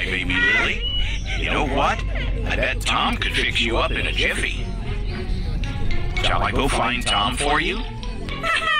crybaby Lily. You know what? I bet Tom could fix you up in a jiffy. Shall I go find Tom for you?